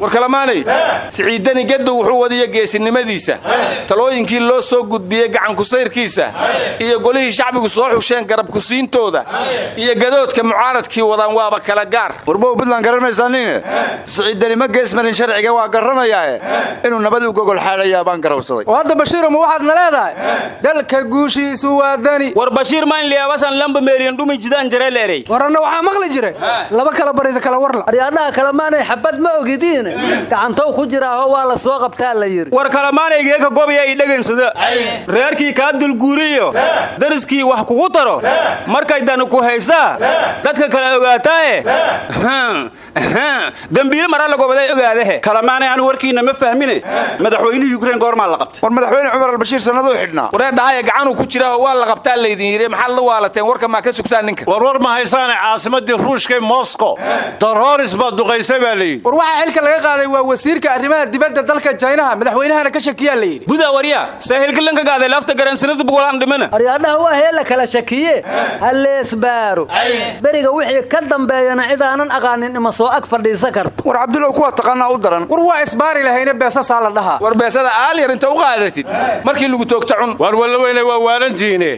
war kalamaanay siciidani gaddow wuxuu wadiya geesinimadiisa. Talooyinkii loo soo gudbiyey gacankusayrkiisa iyo golihii shacbigu soo xusheen garabkusiintooda iyo gadoodka mucaaradkii wadaan waaba kala gaar. Warbow buntland garanmaysaa nine siciidani ma geesmarin sharciga waa garanayaae inuu nabad u gogol xaadhayaa baan garawsaday oo hadda bashiiruma waxaadna leedahay? Dalka guushiisu waa dani war bashiir maan liyabasan lamba meeliyan dhumi jidaan jareeleerey waranna waxaa maqli jiray. Laba kala barida kala warla. Aryaadhaha kalemaanay xabad ma ogidiin? Gacantow ku jiraaho waa la soo qabtaa la yidhi. War kalamaanaygeeka gobiya i dhagansada reerkii kaa dulguuriyo dariskii wax kugu taro markay dani ku haysaa dadka kale ogaataae dembiile maraa lagobaday ogaadahe? Kalamaanay anu warkiinna ma fahmine. Madaxweynihii yukrain goormaa la qabtay. War madaxweyne cumar albashiir sannaduu xidhnaa. Waree dhahaya gacanuu ku jiraaho waa la qabtaa laydin yidhi maxaad la waalateen? Warka maa ka sugtaan ninka? Warwar ma haysaane caasimadii ruushka moscow. Dororis baa duqaysay baa layidhi war waxaa xilka laga qaaday waa wasiirka arrimaha dibadda dalka jaynaha madaxweynahana ka shakiyaa la yidhi. Buda warya saahilkilanka gaaday lafta garansanada bugolaan dhimana. Aryaadhaha waa hee la kala shakiye. Halleesbaaro beriga wixii ka dambeeyana cidaanan aqaanin ima soo ag fadhiisa karto. War cabdulow kuwa taqaanaa u daran. War waa isbaari lahayne beesasaa la dhahaa war beesada aalyar inta u qaadatid markii lagu toogta cun. Waar wallaweyne waa waalantihiine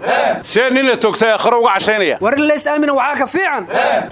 see nin la togtay akhro uga cashaynaya. War in lays aamina waxaa ka fiican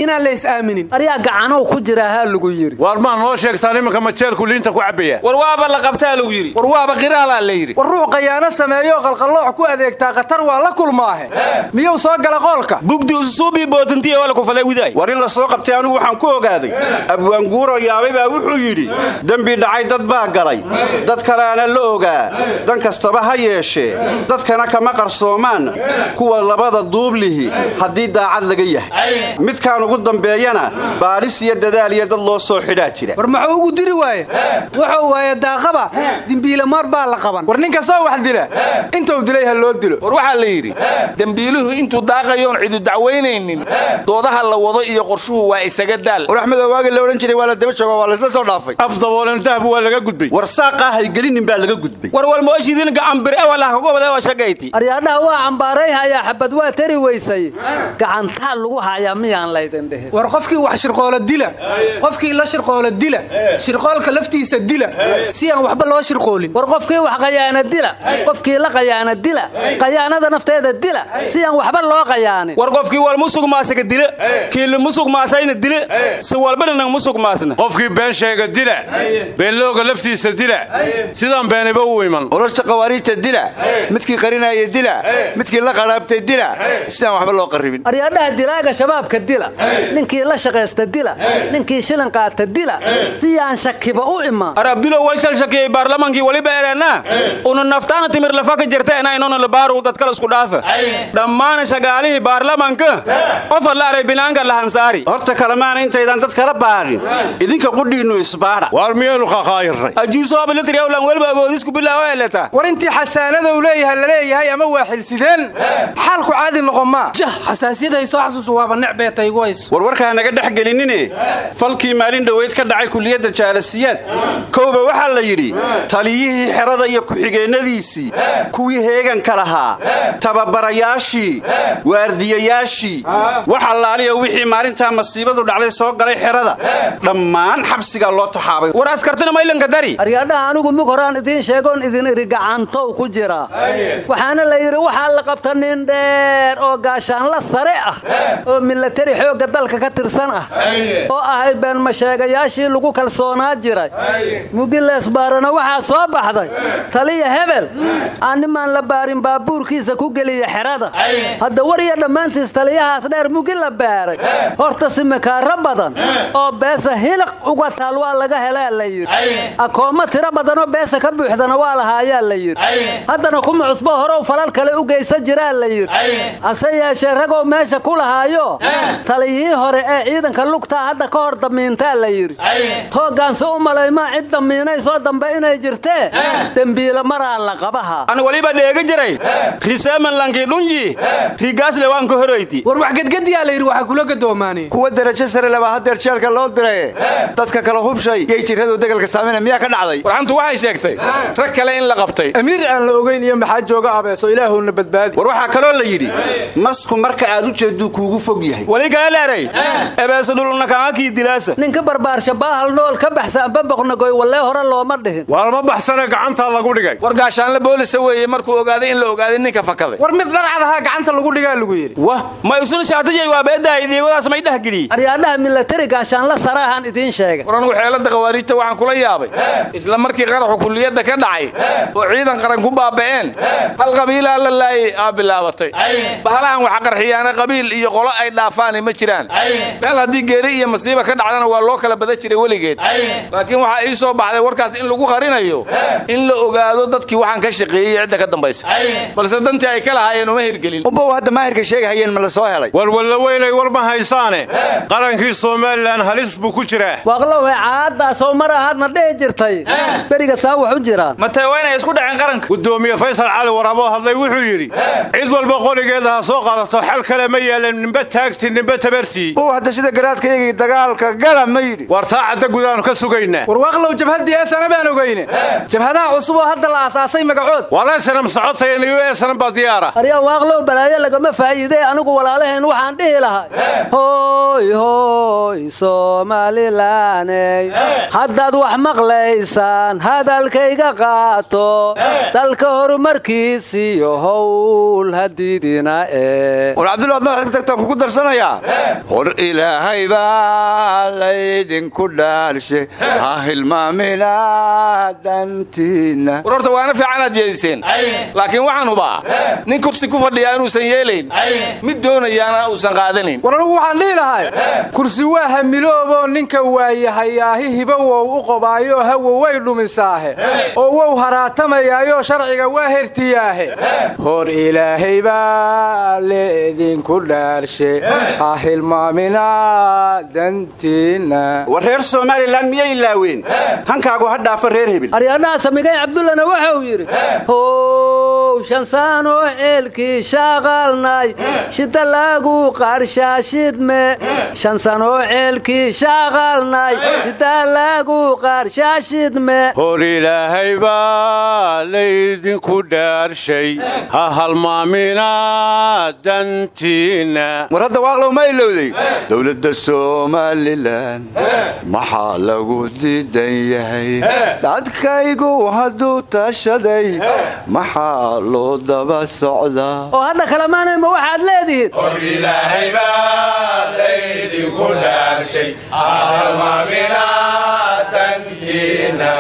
inaan lays aaminin. Aryaa gacanow ku jira haa lagu yidhi waar maa noo sheegtaan iminka majeelku liinta ku cabbaya war waaba la qabtaa lagu yidhi. War waaba qiraalaa la yidhi. War ruux qayaano sameeyo qalqalloox ku adeegtaa khatar waa la kulmaahe. Miyuu soo gala qoolka bugdi ususuubii bootantiya waa la kufaday widaay. War in la soo qabtay anigu waxaan ku ogaaday. Abwaanguuro yaabay baa wuxuu yidhi dembi dhacay dad baa galay. Dad kaleana la ogaa. Dan kastaba ha yeeshee. Dadkana kama qarsoomaan. Kuwa labada duublihi haddii daacad laga yahay. Midkaan ugu dambeeyana baadhis iyo dadaal iyo dad loo soo xidhaa jira war muxuu ugu diri waaye? Wuxuu waaye daaqaba dimbiilamar baa la qaban. War ninka soo wax dila intuu dilay ha loo dilo. War waxaa la yidhi dembiiluhu intuu daaqayoon cidu dacwaynaynin doodaha la wado iyo qorshuhu waa isaga daal. War axmedoo waagi la odhan jiray waa la daba jooga waa laysla soo dhaafay. Af daboolan dahbu waa laga gudbay. War saaqaa haygelinin baa laga gudbay. War walmooshiidin gacambir ewalaha kagobada oo shagayti aryaadhaha waa cambaaray hayaa xabad waa tari weysay. Gacantaa lagu hayaa miyaan laydin dhihin war qofkii wax shirqoolo dila qofkii la shirqoolo dila shirqoolka laftiisa dila si aan waxba loo shirqoolin war qofkii wax qayaana dila qofkii la qayaana dila qayaanada nafteeda dila si aan waxba loo qayaanin war qofkii wal musug maasaga dile kiili musug maasayna dile si walbadhanang musug maasna qofkii been sheega dila beenlooga laftiisa dila sidaan beeniba u iman urashta khawaariijta dila midkii qarinaya dila midkii la qadhaabtay dila sidaan waxba loo qarribin aryaadhaha dilaaga shabaabka dila ninkii la shaqaysta dila ninkii shilin qaata dila si aan shakiba u imaan ar abdulo wal shal shakiyey baarlamaankii waliba ereenaa una naftaana timir lafa ka jirta inaa inona labaaru dadkala isku dhaafa dhammaan shagaalihii baarlamaanka qofa la aray binaanka lahansaari horta kalemaana intaydan dad kala baarin idinka qudhiinnu isbaadha waar miyaynu khakhaayirnay ajiisoabilitriyawlan weliba aboodisku bilaawo eleta. War intii xasaanada uu leeyahay la leeyahay ama waa xilsideen. Xaalku caadi noqon maa jah xasaasiyadahay soo xasuusu waaba necbeeta igu hayso warwarkaa naga dhex gelinine falkii maalin dhoweyd ka dhacay kuliyadda jaalasiyaad. Kowba waxaa la yidhi taliyihii xerada iyo ku-xigeennadiisii kuwii heeganka lahaa tababarayaashii waardiyayaashii wax allaaliya wixii maalintaa masiibadu dhacday soo galay xerada. Dhammaan xabsigaa loo taxaabay. War askartuna maylanka dari aryaadhaha anigu mug horaan idiin sheegoon idin gacantow ku jira. Waxaana la yidhi waxaa la qabta nin dheer oo gaashaanla sare ah oo milatari xoogga dalka ka tirsan ah oo ahayd beenmasheegayaashii lagu kalsoonaa jiray. Mugileesbaarana waxaa soo baxday. Taliya hebel. Aan nimaan la baarin baabuurkiisa ku geliya xerada. Hadda war iyo dhammaantiis taliyahaas dheer mugi la baaray. Horta simikaaro badan oo beesa hiliq uga taal waa laga helaa la yidhi. Akoommo tiro badanoo beesa ka buuxdana waa lahaayaa la yidhi. Haddana kuma cusbo horow falal kale u geysan jiraa la yidhi. Hase yeeshee ragow meesha ku lahaayo? Taliyihii hore ee ciidanka lugtaa hadda ka hor damiintaa la yidhi toogaanse u malaymaa cid damiinay soo dambe inay jirtee dembiila maraa la qabaha. An waliba dheega jiray. Riseemanlankii dhunyi rigaasle waan ka horoyti. War wax gedgediyaa la yidhi waxaa kula gadoomaani. Kuwa derajo sare leba hadeer jeelka loo diray dadka kale hubshay yay jirradu degalka saamina miyaa ka dhacday? Warxantu waxay sheegtay. Rag kale in la qabtay. Amiir aan la ogayn iyo maxaa jooga abeeso ilaahowna badbaadi. War waxaa kaloo la yidhi masku marka aad u jeedduu kuugu fog yahay. Wali kale leeray ebeeso dhulnakaakii dilaasa. Ninka barbaarsha baahal nool ka baxsa amba boqnagoy wallee hore looma dhihin. Waalma baxsane gacantaa lagu dhigay? War gaashaanle boolisa weeye markuu ogaaday in la ogaaday ninka fakaday. War mid ahaa gacanta lagu dhigaa lagu yidhi. Wah ma isun shaatijay waa beedahay dhiigadaas may dhehgeliyey aryaadhaha milatari gaashaanla sare ahaan idiin sheegay. War anugu xeelada khawaariijta waxaan kula yaabay. Isla markii qaraxu kulliyadda ka dhacay oo ciidan qaran ku baaba'een hal qabiilaa la laayay aa bilaabatay. Bahalahan waxa qarxiyaana qabiil iyo qolo ay dhaafaani ma jiraan. Meel haddii geeri iyo masiiba ka dhacdana waa loo kala badan jiray weligeed. Laakiin waxaa ii soo baxday warkaas in lagu qarinayo in la ogaado dadkii waxaan ka shaqeeyey cidda ka dambaysa. Balse dantii ay ka lahaayeen uma hirgelin. Umbow hadda maahirka sheegahayeen ma la soo helay? Walwalla weynay war ma haysaane. Qarankii somalilan halis buu ku jiraa. Waaqlowe caadaasoo mar ahaadna dhihi jirtay. Beriga saa wax u jiraan matee waa inay isku dhaceen qaranka. Gudoomiye faysal cali waraaboo hadlay wuxuu yidhi cid walba qorigeeda ha soo qaadato xal kale ma yeelan nimbe taagti nimbe tabartii umbow hadda sida garaadkaygii dagaalka gala ma yidhi saacadda gudaanu ka sugaynaa war waaqlow jabhaddii eesana baan ogeyne jabhadaha cusub oo hadda la aasaasay magacood waleesanam socotaya niyo eesanan baa diyaara aryaa waaqlow balaayo lagama faa'iidee anigu walaalaheen waxaan dhihi lahay hooy hooy soomalilaney haddaad wax maqlaysaan hadalkayga qaato dalka horumarkiisiyo howl hadiidina ee war cabdulla adna waxaad ka tagtaan kugu darsanayaa hor ilaahay baa laydinku dhaalshe ha hilmaamina dantiinna war horta waana fiicanaad jeediseen. Laakiin waxaan hubaa nin kursi ku fadhiyaa inuusan yeelayn mid doonayaana uusan qaadanayn war anugu waxaan dhihi lahay kursi waa hamilooboo ninka waayahayaahi hibowow u qobaayo hawo way dhumisaahe. Oo wow haraatamayaayo sharciga waa hertiyaahe hor ilaahay baa leedinku dhaarshe. Ha hilmaamina dantiinna reer somalilan miyay ilaaween hankaagu ha dhaafa reer hebel. Aryaadhaha samigay cabdullana wuxuu yidhi how shansaanoo ceelkii shaaqaalnay shida lagu qarshaashidme. Shansanoo ceelkii shaaqaalnay shida lagu qarshaashidme. Hor ilaahay baa laydinku dhaarshay ha halmaamina dantiinna war hadda waaqlow ma ilowday? Dowladda somalilan maxaa lagu diidan yahay? Dadkaygu hadduu tashaday. Maxaa loo daba socdaa oo hadda kalemaanay ma waxaad leedihiin? Ilaahay baa laydinku dhaarshay halmaamina dantiina